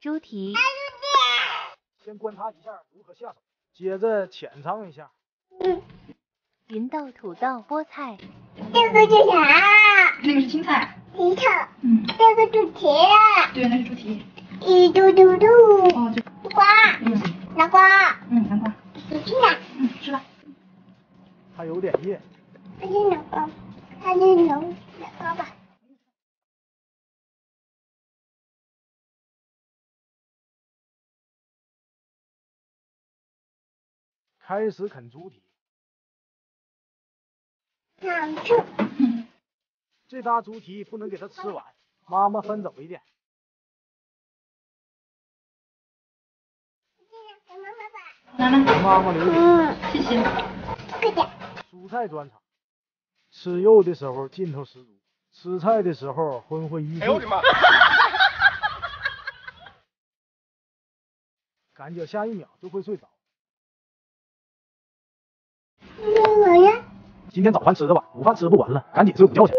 猪蹄，先观察一下如何下手，接着浅尝一下。芸豆、土豆、菠菜，这个是啥？那个是青菜，皮草。嗯，这个猪蹄啊。对，那是猪蹄。一嘟嘟嘟。哦，就瓜，嗯南瓜，嗯，南瓜，你去哪？嗯，吃吧。还有点硬，它是南瓜，它是龙南瓜吧？开始啃猪蹄。好吃。这大猪蹄不能给它吃完，妈妈分走一点。给妈妈吧。妈妈留一点。嗯，谢谢。快点。蔬菜专场，吃肉的时候劲头十足，吃菜的时候昏昏欲睡。哎呦我的妈！感觉下一秒就会睡着。那我呀。今天早饭吃的晚，午饭吃不完了，赶紧睡午觉去。